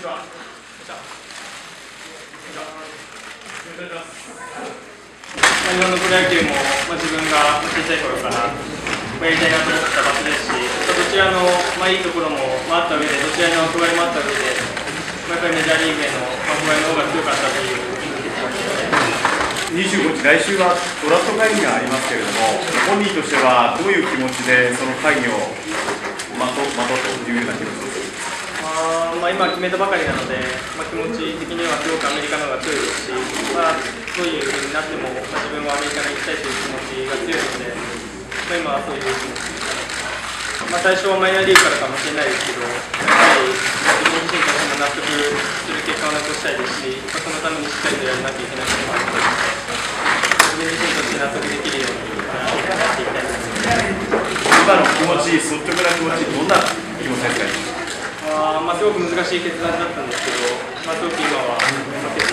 にちは。日本のプロ野球も、まあ、自分が小さい頃からやりたいなと思った場所ですし、どちらの、まあ、いいところも、まあ、あった上で、どちらの憧れもあった上で、まあ、やっぱりメジャーリーグへの憧れの方が強かったという25日、来週はドラフト会議がありますけれども、本人としてはどういう気持ちでその会議をまとまというような気持まあ、今決めたばかりなので、まあ、気持ち的にはすごくアメリカの方が強いですし、まあ、どういうふうになっても、まあ、自分はアメリカに行きたいという気持ちが強いので、まあ、今はそういう気持ちで。まあ、最初はマイナーリーグからかもしれないですけど、やっぱり自分自身としても納得する結果を残したいですし、まあ、そのためにしっかりとやらなきゃいけないこともあるので、自分自身として納得できるようにあやっていきたいと思います。今の気持ち、率直な気持ち、どんな気持ちですか、まあ、すごく難しい決断だったんですけど、まあ、すごく今は、まあ、